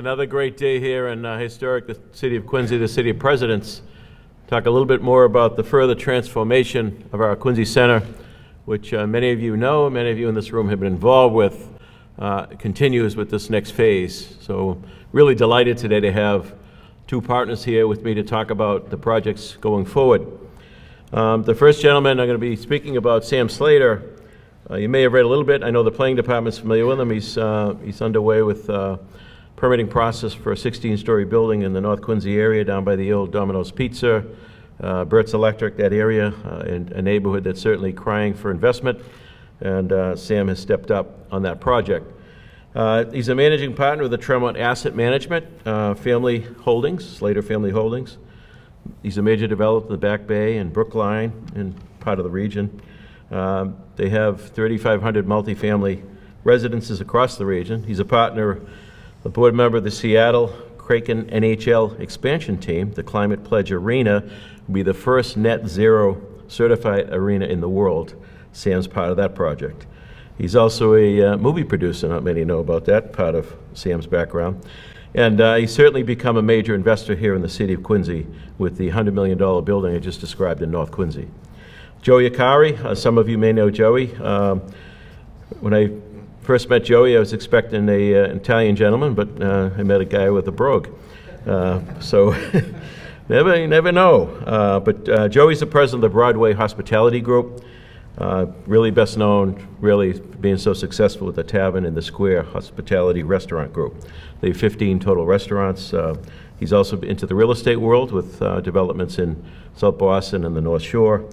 Another great day here in uh, historic the city of Quincy, the city of presidents. Talk a little bit more about the further transformation of our Quincy Center, which uh, many of you know, many of you in this room have been involved with, uh, continues with this next phase. So really delighted today to have two partners here with me to talk about the projects going forward. Um, the first gentleman I'm going to be speaking about, Sam Slater. Uh, you may have read a little bit. I know the planning department's familiar with him. He's, uh, he's underway with uh, permitting process for a 16-story building in the North Quincy area down by the old Domino's Pizza, uh, Burt's Electric, that area, uh, in a neighborhood that's certainly crying for investment. And uh, Sam has stepped up on that project. Uh, he's a managing partner of the Tremont Asset Management uh, Family Holdings, Slater Family Holdings. He's a major developer in the Back Bay and Brookline and part of the region. Um, they have 3,500 multifamily residences across the region. He's a partner a board member of the Seattle Kraken NHL expansion team, the Climate Pledge Arena, will be the first net zero certified arena in the world. Sam's part of that project. He's also a uh, movie producer, not many know about that, part of Sam's background. And uh, he's certainly become a major investor here in the city of Quincy with the $100 million building I just described in North Quincy. Joey Arcari, uh, some of you may know Joey. Um, when I first met Joey, I was expecting a uh, Italian gentleman, but uh, I met a guy with a brogue. Uh, so never, you never know. Uh, but uh, Joey's the president of the Broadway Hospitality Group. Really best known, really being so successful with the Tavern in the Square Hospitality Restaurant Group. They have 15 total restaurants. he's also into the real estate world with developments in South Boston and the North Shore.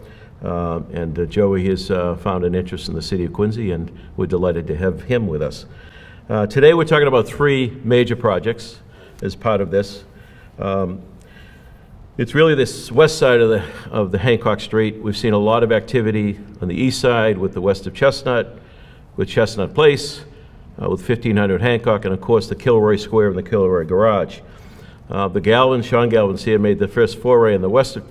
Uh, and uh, Joey has uh, found an interest in the city of Quincy, and we're delighted to have him with us. Uh, today, we're talking about three major projects as part of this. Um, it's really this west side of the, of the Hancock Street. We've seen a lot of activity on the east side with the west of Chestnut, with Chestnut Place, uh, with 1500 Hancock, and of course the Kilroy Square and the Kilroy Garage. Uh, the Galvin, Sean Galvin's here, made the first foray in the west of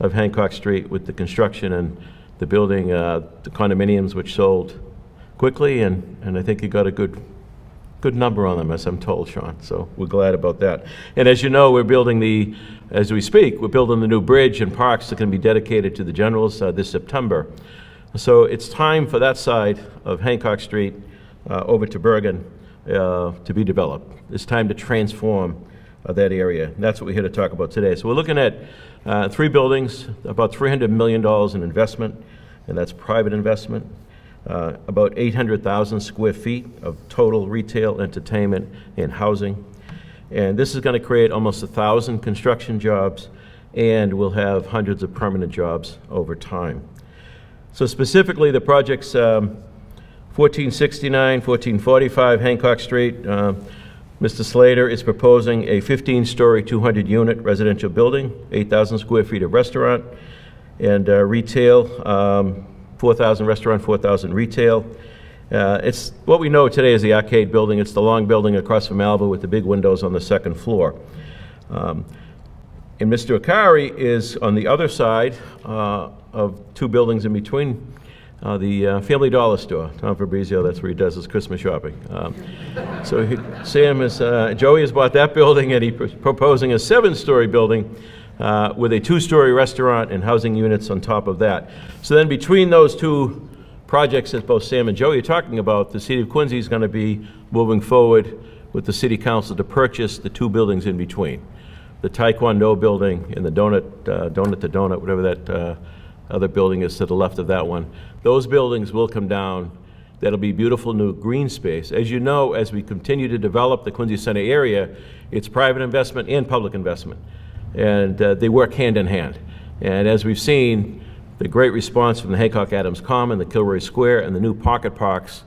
of Hancock Street with the construction and the building, uh, the condominiums which sold quickly, and, and I think you got a good good number on them, as I'm told, Sean. So we're glad about that. And as you know, we're building the, as we speak, we're building the new bridge and parks that can be dedicated to the generals uh, this September. So it's time for that side of Hancock Street uh, over to Burgin uh, to be developed. It's time to transform uh, that area. And that's what we're here to talk about today. So we're looking at uh, three buildings, about $300 million in investment, and that's private investment. Uh, about 800,000 square feet of total retail, entertainment, and housing. And this is going to create almost a thousand construction jobs, and we'll have hundreds of permanent jobs over time. So specifically, the project's um, 1469, 1445 Hancock Street. Uh, Mr. Slater is proposing a 15-story, 200-unit residential building, 8,000 square feet of restaurant, and uh, retail, um, 4,000 restaurant, 4,000 retail. Uh, it's what we know today as the arcade building. It's the long building across from Malibu with the big windows on the second floor. Um, and Mr. Arcari is on the other side uh, of two buildings in between uh, the uh, Family Dollar Store, Tom Fabrizio, that's where he does his Christmas shopping. Um, so he, Sam is, uh, Joey has bought that building and he's pr proposing a seven-story building uh, with a two-story restaurant and housing units on top of that. So then between those two projects that both Sam and Joey are talking about, the city of Quincy is going to be moving forward with the city council to purchase the two buildings in between. The Taekwondo building and the donut, uh, donut to donut, whatever that uh, other building is to the left of that one. Those buildings will come down. That'll be beautiful new green space. As you know, as we continue to develop the Quincy Center area, it's private investment and public investment. And uh, they work hand in hand. And as we've seen, the great response from the Hancock Adams Common, the Kilroy Square, and the new pocket parks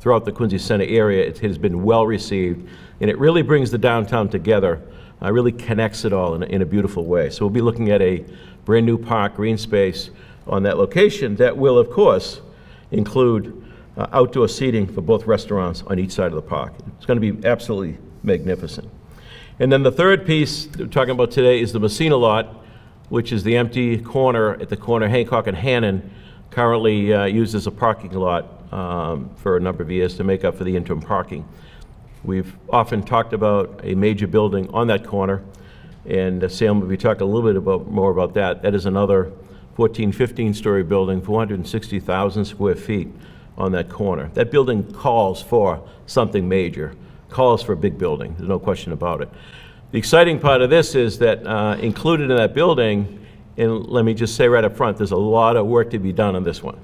throughout the Quincy Center area, it has been well received. And it really brings the downtown together, uh, really connects it all in a, in a beautiful way. So we'll be looking at a brand new park, green space, on that location that will, of course, include uh, outdoor seating for both restaurants on each side of the park. It's going to be absolutely magnificent. And then the third piece we're talking about today is the Messina lot, which is the empty corner at the corner Hancock and Hannon, currently uh, used as a parking lot um, for a number of years to make up for the interim parking. We've often talked about a major building on that corner, and uh, Sam will be talking a little bit about, more about that. That is another 14, 15-story building, 460,000 square feet on that corner. That building calls for something major, calls for a big building, there's no question about it. The exciting part of this is that uh, included in that building, and let me just say right up front, there's a lot of work to be done on this one.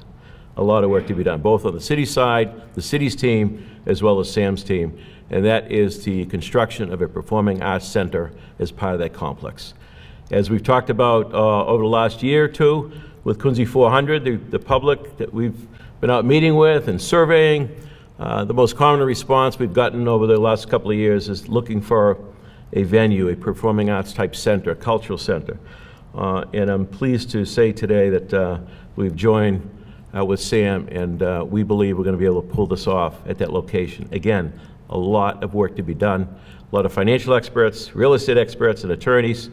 A lot of work to be done, both on the city side, the city's team, as well as Sam's team, and that is the construction of a performing arts center as part of that complex. As we've talked about uh, over the last year or two with Quincy 400, the, the public that we've been out meeting with and surveying, uh, the most common response we've gotten over the last couple of years is looking for a venue, a performing arts type center, a cultural center. Uh, and I'm pleased to say today that uh, we've joined uh, with Sam and uh, we believe we're going to be able to pull this off at that location. Again, a lot of work to be done. A lot of financial experts, real estate experts, and attorneys.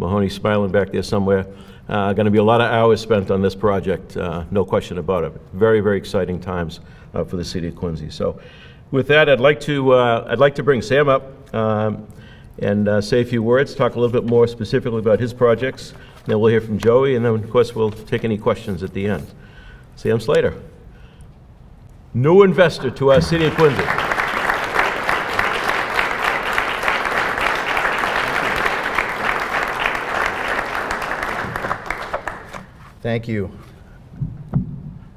Mahoney's smiling back there somewhere. Uh, going to be a lot of hours spent on this project, uh, no question about it. Very, very exciting times uh, for the city of Quincy. So, with that, I'd like to uh, I'd like to bring Sam up um, and uh, say a few words, talk a little bit more specifically about his projects. Then we'll hear from Joey, and then of course we'll take any questions at the end. Sam Slater, new investor to our city of Quincy. Thank you.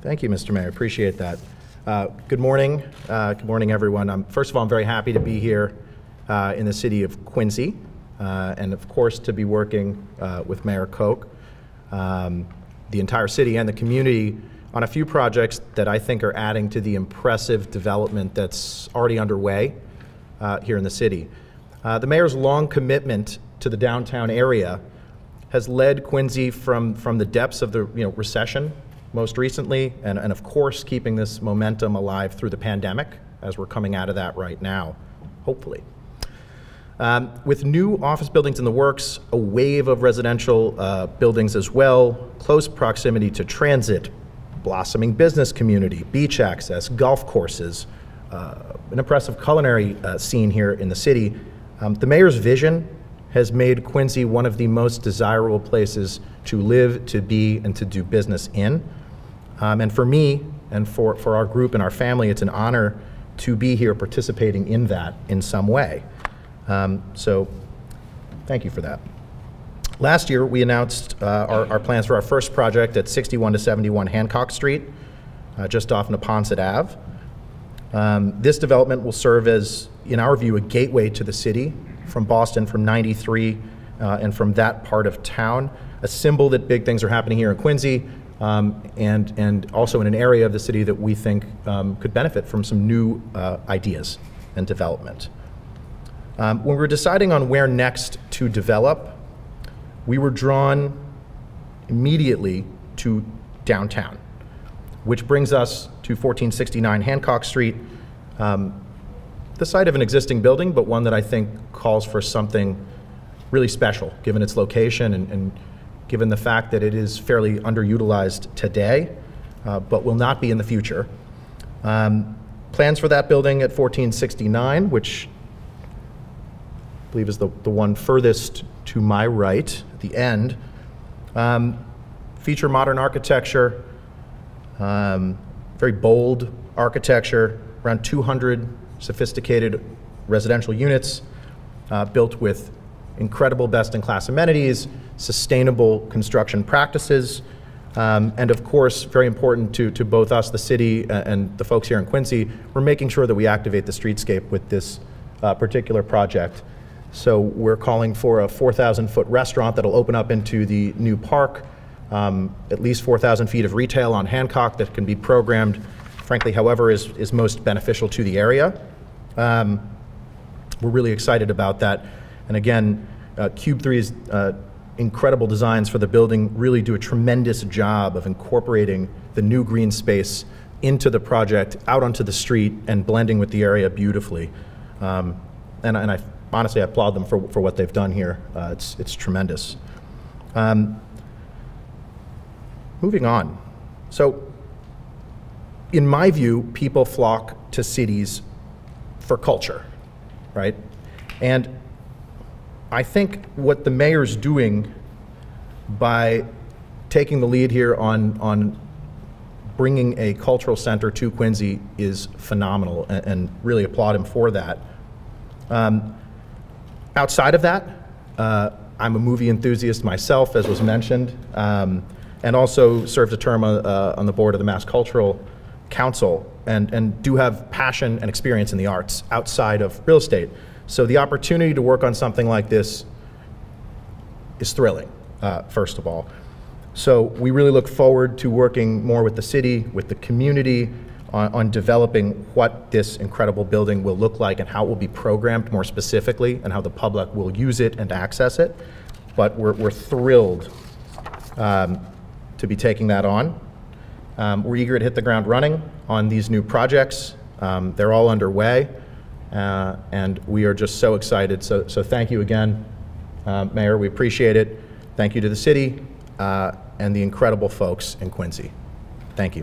Thank you, Mr. Mayor. Appreciate that. Uh, good morning. Uh, good morning, everyone. Um, first of all, I'm very happy to be here uh, in the city of Quincy, uh, and of course, to be working uh, with Mayor Koch, um, the entire city, and the community on a few projects that I think are adding to the impressive development that's already underway uh, here in the city. the mayor's long commitment to the downtown area has led Quincy from, from the depths of the you know, recession most recently, and, and of course keeping this momentum alive through the pandemic as we're coming out of that right now, hopefully. Um, with new office buildings in the works, a wave of residential uh, buildings as well, close proximity to transit, blossoming business community, beach access, golf courses, uh, an impressive culinary uh, scene here in the city. Um, the mayor's vision has made Quincy one of the most desirable places to live, to be, and to do business in. Um, and for me, and for, for our group and our family, it's an honor to be here participating in that in some way. Um, so thank you for that. Last year, we announced uh, our, our, plans for our first project at 61 to 71 Hancock Street, uh, just off Neponset Ave. Um, this development will serve as, in our view, a gateway to the city from Boston from 93 uh, and from that part of town, a symbol that big things are happening here in Quincy um, and, and also in an area of the city that we think um, could benefit from some new uh, ideas and development. Um, when we were deciding on where next to develop, we were drawn immediately to downtown, which brings us to 1469 Hancock Street, um, the site of an existing building, but one that I think calls for something really special, given its location and, and given the fact that it is fairly underutilized today, uh, but will not be in the future. Um, plans for that building at 1469, which I believe is the, the one furthest to my right at the end, um, feature modern architecture, um, very bold architecture, around 200 sophisticated residential units uh, built with incredible best-in-class amenities, sustainable construction practices, um, and of course, very important to, to both us, the city, uh, and the folks here in Quincy, we're making sure that we activate the streetscape with this uh, particular project. So we're calling for a 4,000 foot restaurant that'll open up into the new park, um, at least 4,000 feet of retail on Hancock that can be programmed, frankly, however is, is most beneficial to the area. Um, we're really excited about that. And again, uh, Cube 3's uh, incredible designs for the building really do a tremendous job of incorporating the new green space into the project, out onto the street, and blending with the area beautifully. Um, and, and I honestly I applaud them for, for what they've done here. Uh, it's, it's tremendous. Um, moving on. So, in my view, people flock to cities for culture. right? And I think what the mayor's doing by taking the lead here on, on bringing a cultural center to Quincy is phenomenal, and, and really applaud him for that. Um, outside of that, uh, I'm a movie enthusiast myself, as was mentioned, um, and also served a term on, uh, on the board of the Mass Cultural Council, and, and do have passion and experience in the arts outside of real estate. So the opportunity to work on something like this is thrilling, uh, first of all. So we really look forward to working more with the city, with the community, on, on developing what this incredible building will look like and how it will be programmed more specifically, and how the public will use it and access it. But we're, we're thrilled um, to be taking that on. Um, we're eager to hit the ground running on these new projects. Um, they're all underway, uh, and we are just so excited. So, so thank you again, uh, Mayor. We appreciate it. Thank you to the city uh, and the incredible folks in Quincy. Thank you.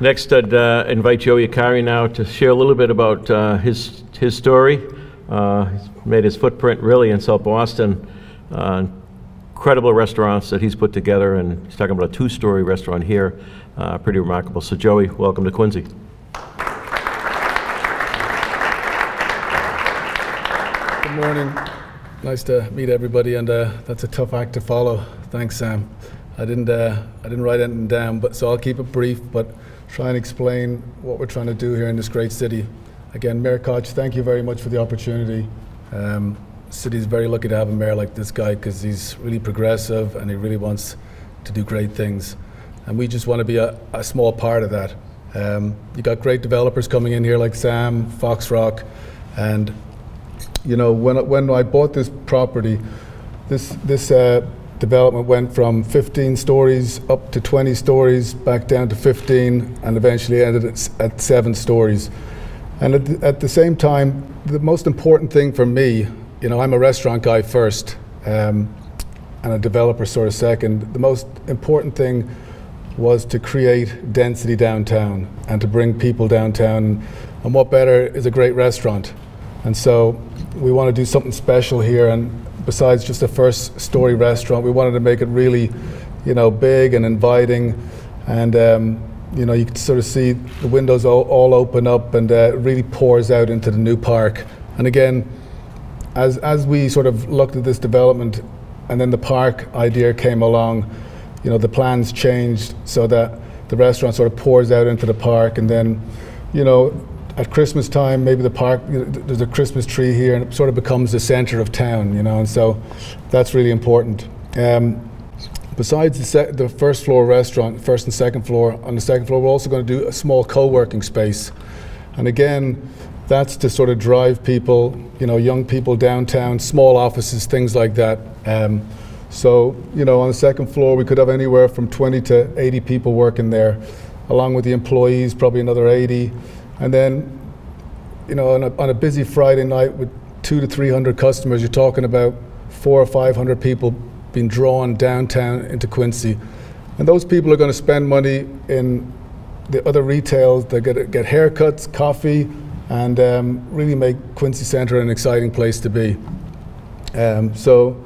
Next, I'd uh, invite Joey Arcari now to share a little bit about uh, his, his story. Uh, He's made his footprint really in South Boston. Uh, Incredible restaurants that he's put together, and he's talking about a two-story restaurant here. Uh, Pretty remarkable. So Joey, welcome to Quincy. Good morning. Nice to meet everybody, and uh, that's a tough act to follow. Thanks, Sam. I didn't, uh, I didn't write anything down, but so I'll keep it brief, but try and explain what we're trying to do here in this great city. Again, Mayor Koch, thank you very much for the opportunity. Um, city's very lucky to have a mayor like this guy because he's really progressive and he really wants to do great things, and we just want to be a, a small part of that. Um, you got great developers coming in here like Sam, Fox Rock, and you know, when, when I bought this property, this, this uh, development went from 15 stories up to 20 stories, back down to 15, and eventually ended at, at seven stories. And at the, at the same time, the most important thing for me, you know, I'm a restaurant guy first, um, and a developer sort of second. The most important thing was to create density downtown and to bring people downtown. And what better is a great restaurant? And so we want to do something special here. And besides just a first story restaurant, we wanted to make it really, you know, big and inviting. And, um, you know, you can sort of see the windows all, all open up and uh, really pours out into the new park. And again, as, as we sort of looked at this development and then the park idea came along, you know, the plans changed so that the restaurant sort of pours out into the park and then, you know, at Christmas time, maybe the park, you know, there's a Christmas tree here and it sort of becomes the center of town, you know, and so that's really important. Um, besides the, the first floor restaurant, first and second floor, on the second floor, we're also going to do a small co working space. And again, that's to sort of drive people, you know, young people downtown, small offices, things like that. Um, so, you know, on the second floor, we could have anywhere from 20 to 80 people working there, along with the employees, probably another 80. And then, you know, on a, on a busy Friday night with two to 300 customers, you're talking about four or 500 people being drawn downtown into Quincy. And those people are going to spend money in the other retail. They get get haircuts, coffee, and um, really make Quincy Center an exciting place to be. Um, so,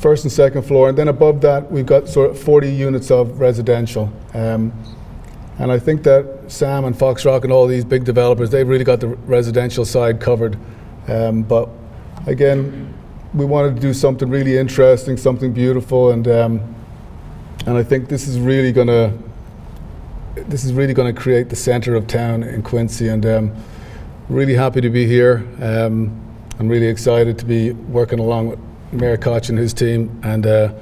first and second floor, and then above that we've got sort of 40 units of residential. Um, and I think that Sam and Fox Rock and all these big developers, they've really got the residential side covered. Um, but again, we wanted to do something really interesting, something beautiful, and um, and I think this is really going to this is really to create the center of town in Quincy, and um, really happy to be here. Um, I'm really excited to be working along with Mayor Koch and his team, and uh,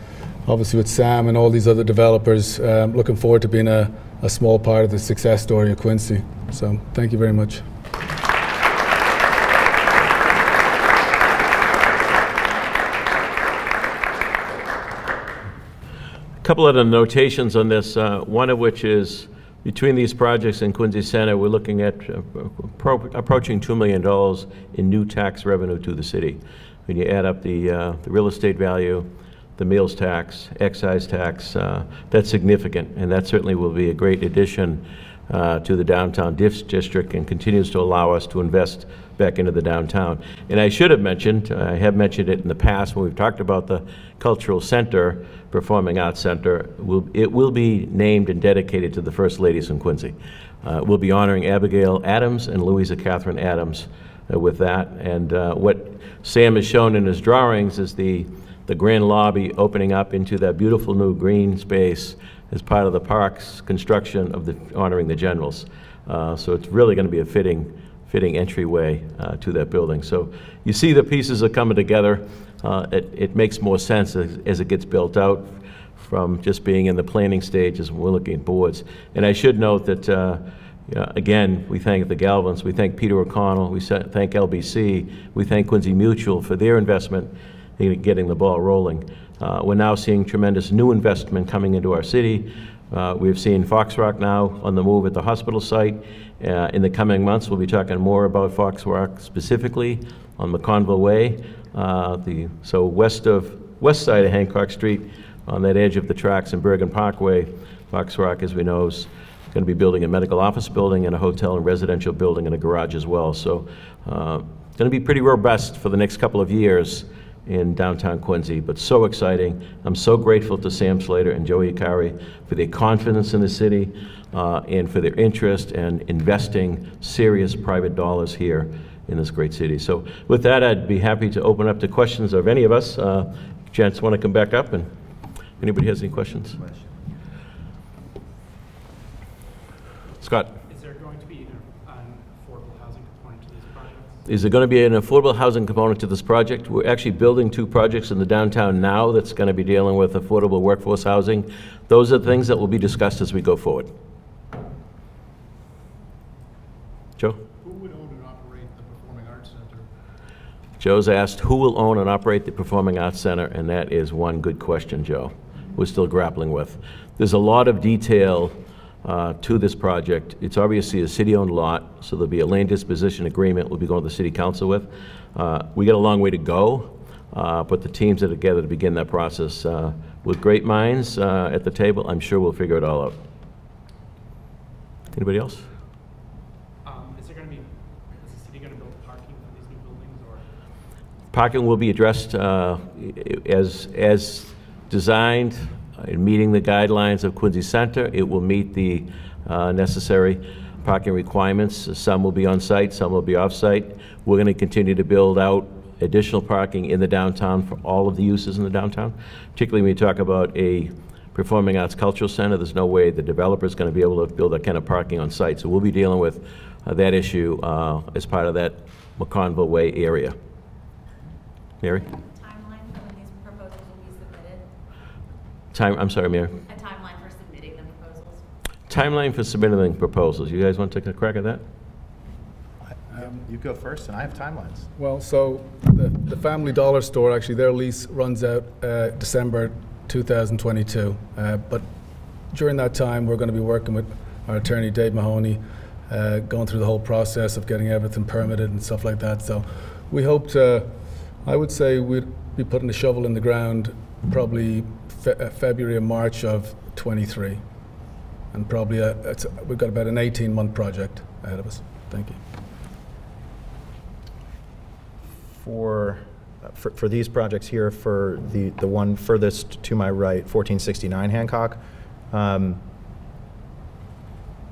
obviously with Sam and all these other developers. Um, looking forward to being a, a small part of the success story of Quincy. So thank you very much. Couple of notations on this, uh, one of which is between these projects in Quincy Center, we're looking at uh, appro- approaching $2 million in new tax revenue to the city. When you add up the, uh, the real estate value, the meals tax, excise tax, uh, that's significant, and that certainly will be a great addition uh, to the downtown dis- district and continues to allow us to invest back into the downtown. And I should have mentioned, I have mentioned it in the past when we've talked about the Cultural Center, Performing Arts Center, it will be named and dedicated to the First Ladies in Quincy. Uh, We'll be honoring Abigail Adams and Louisa Catherine Adams uh, with that. And uh, what Sam has shown in his drawings is the, the grand lobby opening up into that beautiful new green space as part of the park's construction of the, honoring the generals. Uh, So it's really going to be a fitting, fitting entryway uh, to that building. So you see the pieces are coming together. Uh, It, it makes more sense as, as it gets built out from just being in the planning stage as we're looking at boards. And I should note that, uh, again, we thank the Galvins, we thank Peter O'Connell, we thank LBC, we thank Quincy Mutual for their investment in getting the ball rolling. Uh, We're now seeing tremendous new investment coming into our city. Uh, We've seen Fox Rock now on the move at the hospital site. Uh, In the coming months, we'll be talking more about Fox Rock specifically on McConville Way. Uh, The, so west of, west side of Hancock Street, on that edge of the tracks in Burgin Parkway, Fox Rock, as we know, is going to be building a medical office building and a hotel and residential building and a garage as well. So uh, going to be pretty robust for the next couple of years in downtown Quincy, but so exciting. I'm so grateful to Sam Slater and Joey Arcari for their confidence in the city uh, and for their interest and investing serious private dollars here in this great city. So with that, I'd be happy to open up to questions of any of us. Uh, Gents, want to come back up and Anybody has any questions? Scott, Is there going to be an affordable housing component to these projects? Is there going to be an affordable housing component to this project? We're actually building two projects in the downtown now that's going to be dealing with affordable workforce housing. Those are the things that will be discussed as we go forward. Joe? Who would own and operate the Performing Arts Center? Joe's asked, who will own and operate the Performing Arts Center? And that is one good question, Joe. We're still grappling with. There's a lot of detail uh, to this project. It's obviously a city-owned lot, so there'll be a land disposition agreement we'll be going to the city council with. Uh, We got a long way to go, uh, but the teams that are together to begin that process, uh, with great minds uh, at the table, I'm sure we'll figure it all out. Anybody else? Um, Is there going to be, is the city going to build parking for these new buildings, or? Parking will be addressed uh, as, as designed, in meeting the guidelines of Quincy Center. It will meet the uh, necessary parking requirements. Some will be on-site, some will be off-site. We're going to continue to build out additional parking in the downtown for all of the uses in the downtown. Particularly when you talk about a performing arts cultural center, there's no way the developer is going to be able to build that kind of parking on site. So we'll be dealing with uh, that issue uh, as part of that McConville Way area. Mary? timeline for when these proposals will be submitted? Time, I'm sorry, Mary. A timeline for submitting the proposals? Timeline for submitting proposals. You guys want to take a crack at that? You go first, and I have timelines. Well, so the, the Family Dollar Store, actually, their lease runs out uh, December 2022. Uh, but during that time, we're going to be working with our attorney, Dave Mahoney, uh, going through the whole process of getting everything permitted and stuff like that. So we hope to, I would say we'd be putting a shovel in the ground probably fe- uh, February or March of 23. And probably a, it's, we've got about an 18 month project ahead of us. Thank you. For, uh, for, for these projects here, for the, the one furthest to my right, 1469 Hancock, um,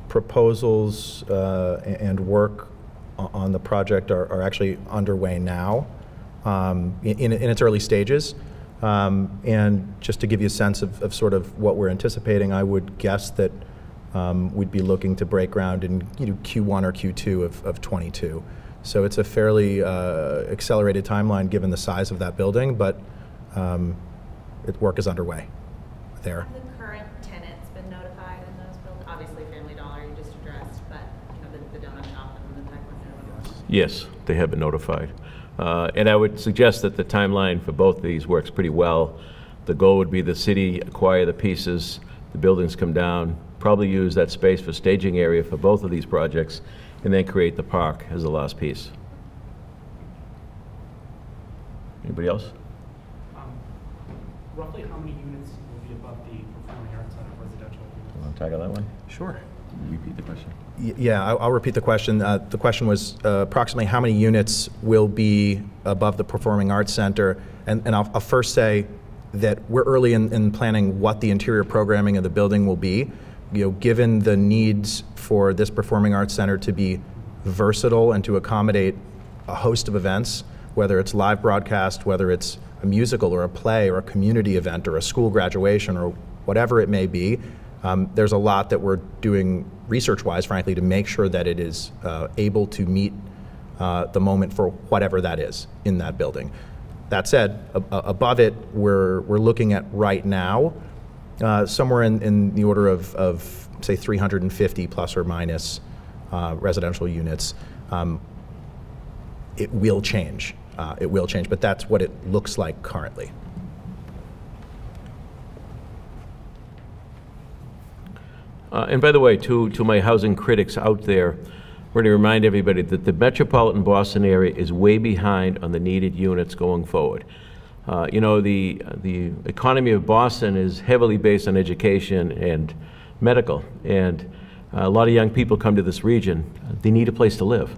proposals uh, and work on the project are, are actually underway now um, in, in its early stages. Um, And just to give you a sense of, of sort of what we're anticipating, I would guess that um, we'd be looking to break ground in you know, Q1 or Q2 of, of '22. So it's a fairly uh, accelerated timeline given the size of that building, but um, it, work is underway there. Have the current tenants been notified in those buildings? Obviously, Family Dollar you just addressed, but, you know, the, the donut shop and the taekwondo. Yes, they have been notified. Uh, And I would suggest that the timeline for both of these works pretty well. The goal would be the city acquire the pieces, the buildings come down, probably use that space for staging area for both of these projects, and then create the park as the last piece. Anybody else? Um, roughly how many units will be above the Performing Arts Center residential units? Want to tackle that one? Sure. Repeat the question. Yeah, I'll I'll repeat the question. Uh, The question was uh, approximately how many units will be above the Performing Arts Center? And and I'll I'll first say that we're early in in planning what the interior programming of the building will be. You know, given the needs for this Performing Arts Center to be versatile and to accommodate a host of events, whether it's live broadcast, whether it's a musical or a play or a community event or a school graduation or whatever it may be, um, there's a lot that we're doing research-wise, frankly, to make sure that it is uh, able to meet uh, the moment for whatever that is in that building. That said, a- a- above it, we're, we're looking at right now uh, somewhere in, in the order of, of, say, 350 plus or minus uh, residential units. Um, it will change. Uh, it will change, but that's what it looks like currently. Uh, And by the way, to, to my housing critics out there, we're going to remind everybody that the metropolitan Boston area is way behind on the needed units going forward. Uh, You know, the, the economy of Boston is heavily based on education and medical, and a lot of young people come to this region. They need a place to live,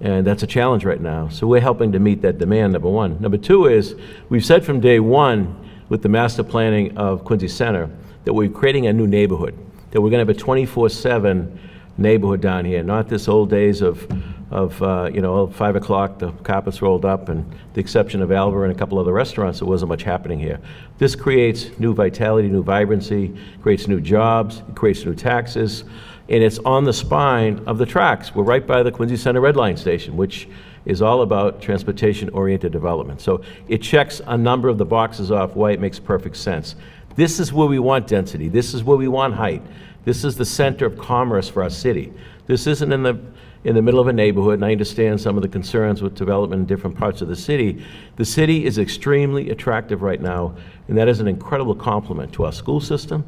and that's a challenge right now. So we're helping to meet that demand, number one. Number two is, we've said from day one with the master planning of Quincy Center that we're creating a new neighborhood, that we're going to have a 24/7 neighborhood down here, not this old days of, of, uh, you know, 5 o'clock, the carpets rolled up, and the exception of Alba and a couple other restaurants, there wasn't much happening here. This creates new vitality, new vibrancy, creates new jobs, creates new taxes, and it's on the spine of the tracks. We're right by the Quincy Center Red Line Station, which is all about transportation-oriented development. So it checks a number of the boxes off why it makes perfect sense. This is where we want density. This is where we want height. This is the center of commerce for our city. This isn't in the, in the middle of a neighborhood, and I understand some of the concerns with development in different parts of the city. The city is extremely attractive right now, and that is an incredible compliment to our school system,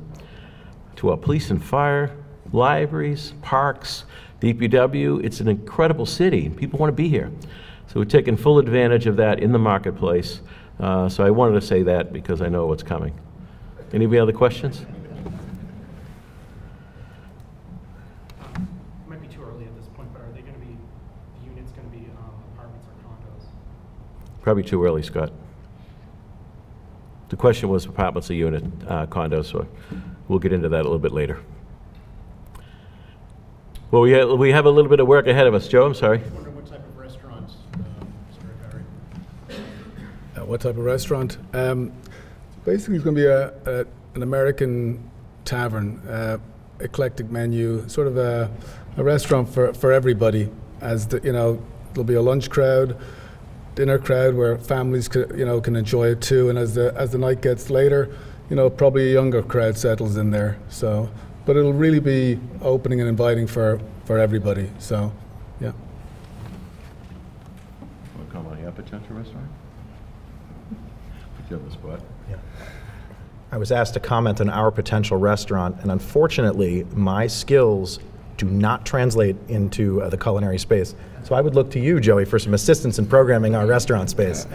to our police and fire, libraries, parks, DPW. It's an incredible city. People want to be here. So we're taking full advantage of that in the marketplace. Uh, So I wanted to say that because I know what's coming. Any other questions? It might be too early at this point, but are they going to be, the units going to be um, apartments or condos? Probably too early, Scott. The question was apartments or unit uh, condos, so we'll get into that a little bit later. Well, we ha- we have a little bit of work ahead of us. Joe, I'm sorry. Wondering what type of restaurants, uh, Mr. Perry? Uh, what type of restaurant? Um, basically, it's going to be a, a, an American tavern, uh, eclectic menu, sort of a, a restaurant for, for everybody. As the, you know, there'll be a lunch crowd, dinner crowd where families can, you know can enjoy it too. And as the as the night gets later, you know, probably a younger crowd settles in there. So, but it'll really be opening and inviting for for everybody. So, yeah. On your potential restaurant? Put you on the spot. I was asked to comment on our potential restaurant, and unfortunately, my skills do not translate into uh, the culinary space. So I would look to you, Joey, for some assistance in programming our restaurant space.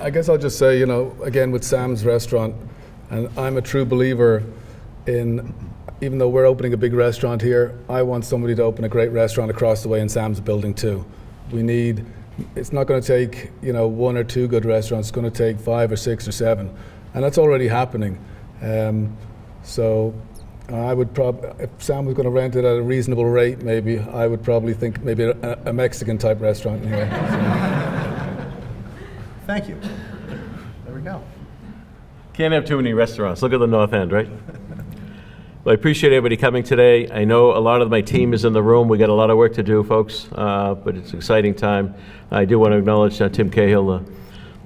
I guess I'll just say, you know, again with Sam's restaurant, and I'm a true believer in, even though we're opening a big restaurant here, I want somebody to open a great restaurant across the way in Sam's building too. We need, it's not going to take, you know, one or two good restaurants, it's going to take five or six or seven. And that's already happening. Um, so I would probably, if Sam was going to rent it at a reasonable rate, maybe, I would probably think maybe a, a Mexican type restaurant anyway. Thank you. There we go. Can't have too many restaurants. Look at the North End, right? Well, I appreciate everybody coming today. I know a lot of my team is in the room. We got a lot of work to do, folks, uh, but it's an exciting time. I do want to acknowledge uh, Tim Cahill, uh,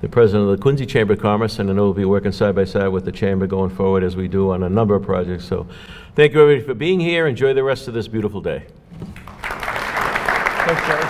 the president of the Quincy Chamber of Commerce, and I know we'll be working side by side with the chamber going forward as we do on a number of projects. So thank you, everybody, for being here. Enjoy the rest of this beautiful day. Thanks, Joey.